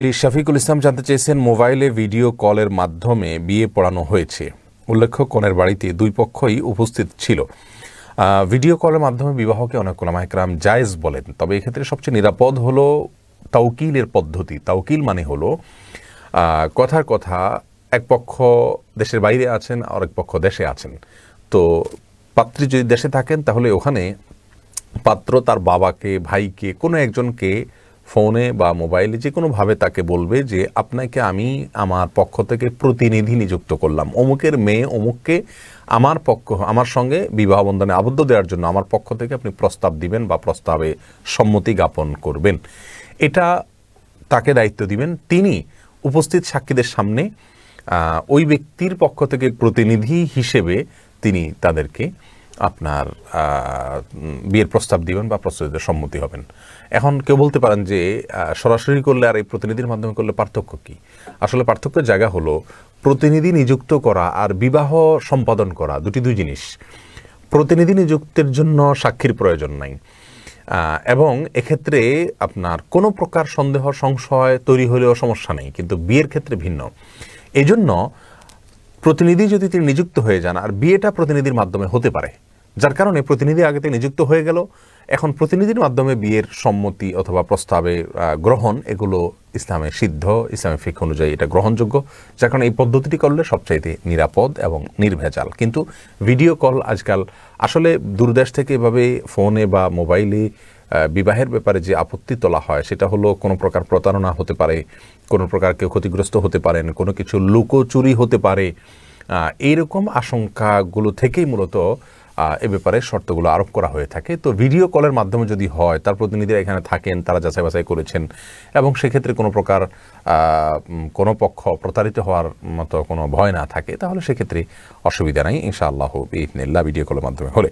শফিকুল ইসলাম জানতে চেয়েছেন, মোবাইলে ভিডিও কলের মাধ্যমে বিয়ে পড়ানো হয়েছে। উল্লেখ্য, কনের বাড়িতে দুই পক্ষই উপস্থিত ছিল। ভিডিও কলের মাধ্যমে বিবাহকে অনেক ওলামাইকরাম জায়েজ বলেন, তবে এক্ষেত্রে সবচেয়ে নিরাপদ হলো তাউকিলের পদ্ধতি। তাউকিল মানে হলো কথার কথা, এক পক্ষ দেশের বাইরে আছেন, আর এক পক্ষ দেশে আছেন। তো পাত্রী যদি দেশে থাকেন, তাহলে ওখানে পাত্র তার বাবাকে, ভাইকে, কোনো একজনকে ফোনে বা মোবাইলে যে কোনোভাবে তাকে বলবে যে, আপনাকে আমি আমার পক্ষ থেকে প্রতিনিধি নিযুক্ত করলাম। অমুকের মেয়ে অমুককে আমার পক্ষ, আমার সঙ্গে বিবাহ বন্ধনে আবদ্ধ দেওয়ার জন্য আমার পক্ষ থেকে আপনি প্রস্তাব দিবেন বা প্রস্তাবে সম্মতি জ্ঞাপন করবেন। এটা তাকে দায়িত্ব দিবেন। তিনি উপস্থিত সাক্ষীদের সামনে ওই ব্যক্তির পক্ষ থেকে প্রতিনিধি হিসেবে তিনি তাদেরকে আপনার বিয়ের প্রস্তাব দিবেন বা প্রস্তাবিত সম্মতি হবেন। এখন কেউ বলতে পারেন যে সরাসরি করলে আর এই প্রতিনিধির মাধ্যমে করলে পার্থক্য কি? আসলে পার্থক্যের জায়গা হলো প্রতিনিধি নিযুক্ত করা আর বিবাহ সম্পাদন করা, দুটি, দুই জিনিস। প্রতিনিধি নিযুক্তের জন্য সাক্ষীর প্রয়োজন নাই। এবং এক্ষেত্রে আপনার কোনো প্রকার সন্দেহ, সংশয় তৈরি হলেও সমস্যা নেই, কিন্তু বিয়ের ক্ষেত্রে ভিন্ন। এজন্য প্রতিনিধি যদি তিনি নিযুক্ত হয়ে যান, আর বিয়েটা প্রতিনিধির মাধ্যমে হতে পারে যার কারণে প্রতিনিধি আগে থেকে নিযুক্ত হয়ে গেল। এখন প্রতিনিধির মাধ্যমে বিয়ের সম্মতি অথবা প্রস্তাবে গ্রহণ, এগুলো ইসলামে সিদ্ধ। ইসলামের ফিক অনুযায়ী এটা গ্রহণযোগ্য। যার কারণে এই পদ্ধতিটি করলে সবচাইতে নিরাপদ এবং নির্ভেজাল। কিন্তু ভিডিও কল আজকাল আসলে দূরদেশ থেকে এভাবে ফোনে বা মোবাইলে বিবাহের ব্যাপারে যে আপত্তি তোলা হয়, সেটা হলো কোনো প্রকার প্রতারণা হতে পারে, কোনো প্রকার কেউ ক্ষতিগ্রস্ত হতে পারেন, কোনো কিছু লুকোচুরি হতে পারে। এইরকম আশঙ্কাগুলো থেকেই মূলত এ ব্যাপারে শর্তগুলো আরোপ করা হয়ে থাকে। তো ভিডিও কলের মাধ্যমে যদি হয়, তার প্রতিনিধিরা এখানে থাকেন, তারা যাচাই বাছাই করেছেন এবং সেক্ষেত্রে কোনো প্রকার কোনো পক্ষ প্রতারিত হওয়ার মতো কোনো ভয় না থাকে, তাহলে সেক্ষেত্রে অসুবিধা নাই, ইনশাআল্লাহ ইফনিল্লা ভিডিও কলের মাধ্যমে হলে।